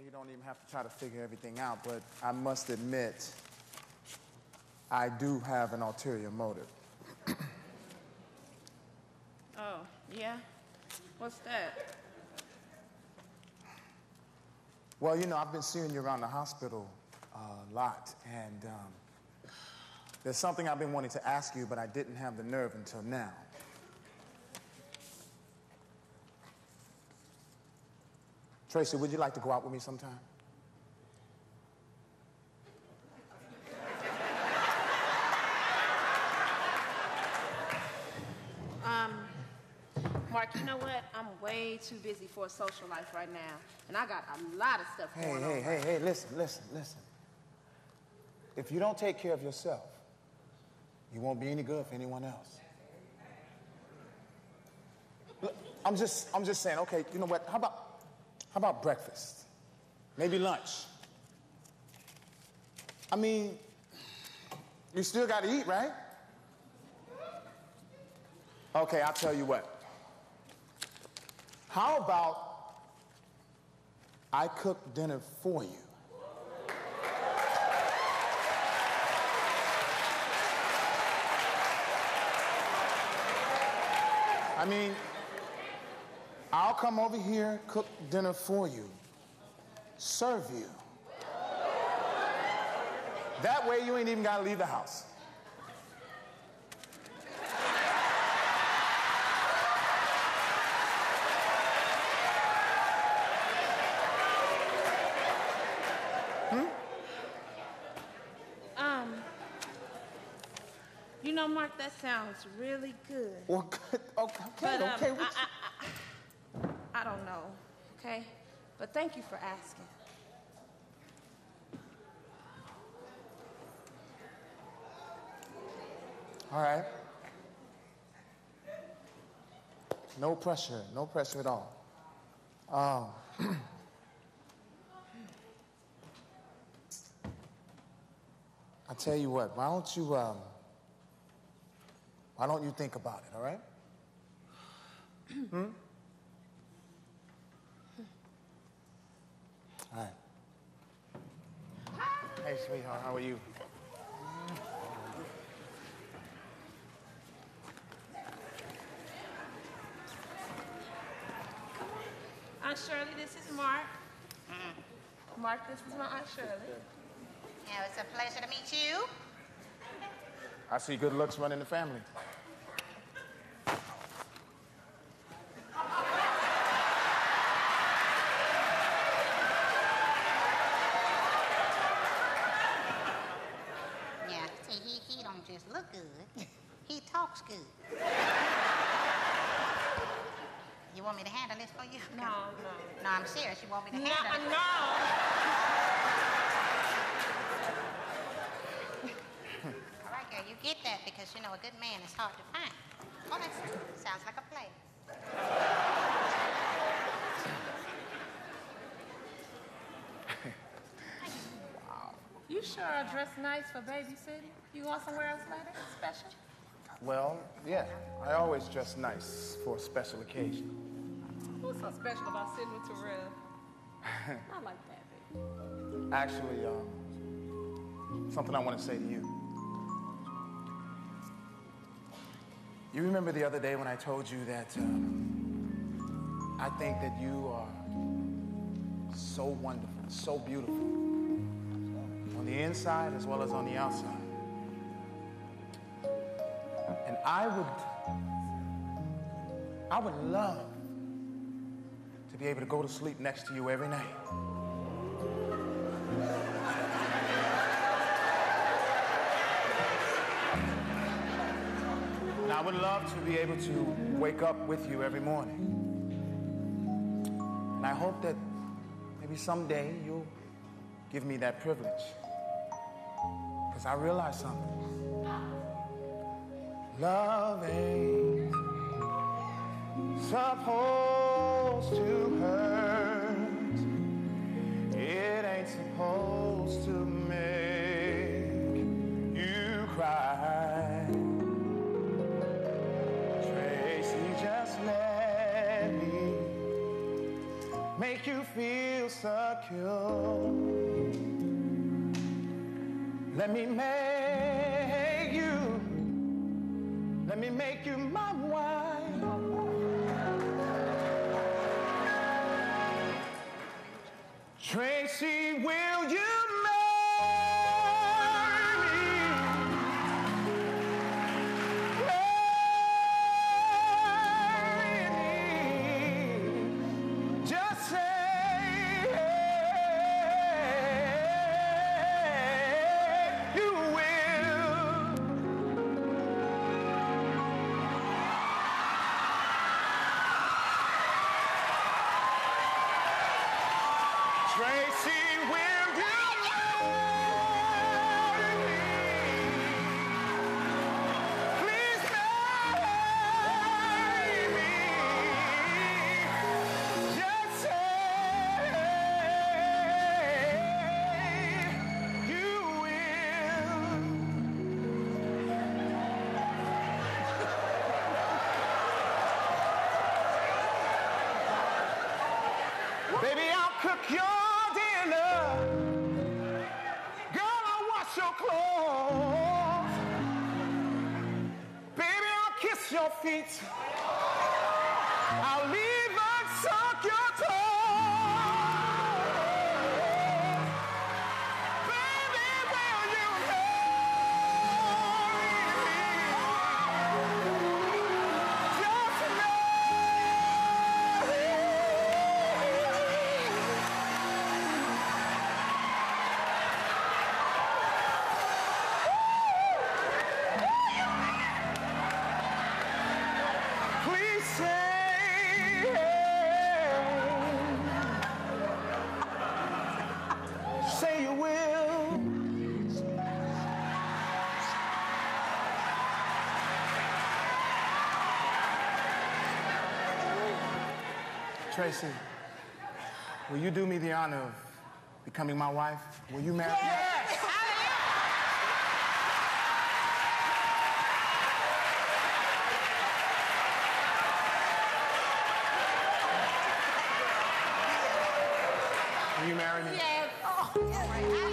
way he don't even have to try to figure everything out, but I must admit, I do have an ulterior motive. Oh, yeah? What's that? Well, you know, I've been seeing you around the hospital a lot, and um, there's something I've been wanting to ask you, but I didn't have the nerve until now. Tracy, would you like to go out with me sometime? Um, Mark, you know what? I'm way too busy for a social life right now. And I got a lot of stuff Hey, going hey, on. hey, hey, listen, listen, listen. If you don't take care of yourself, you won't be any good for anyone else. Look, I'm just, I'm just saying, okay, you know what? How about, how about breakfast? Maybe lunch? I mean, you still got to eat, right? Okay, I'll tell you what. How about I cook dinner for you? I mean, I'll come over here, cook dinner for you, serve you. That way, you ain't even got to leave the house. Um, you know, Mark, that sounds really good. Well, good. Okay, But um, okay. I, I, I, I don't know, okay? But thank you for asking. All right. No pressure, no pressure at all. Um, I tell you what, why don't you, um, why don't you think about it, all right? hmm? All right. Hey, sweetheart, how are you? Aunt Shirley, this is Mark. Mm-hmm. Mark, this is my Aunt Shirley. Yeah, it's a pleasure to meet you. I see good looks running the family. Yeah, see, he, he don't just look good. He talks good. You want me to handle this for you? No, no. No, I'm serious. You want me to No, handle it? no. All right, girl, you get that because, you know, a good man is hard to find. Oh, that sounds like a play. You sure are dressed nice for babysitting. You going somewhere else later? Special? Well, yeah, I always dress nice for a special occasion. What's so special about sitting with Terrell? I like that, baby. Actually, um, something I want to say to you. You remember the other day when I told you that um, I think that you are so wonderful, so beautiful, inside as well as on the outside. And I would, I would love to be able to go to sleep next to you every night. And I would love to be able to wake up with you every morning. And I hope that maybe someday you'll give me that privilege. Because I realized something. Love ain't supposed to hurt. It ain't supposed to make you cry. Tracy, just let me make you feel secure. Let me make you, let me make you my wife. Tracy, will you Tracy, will you marry me? Please marry me. Just say you will. Baby, I'll cook your your clothes. Baby, I'll kiss your feet. I'll even suck your toes. Tracy, will you do me the honor of becoming my wife? Will you marry? Will you marry me? Yes. Oh, yes.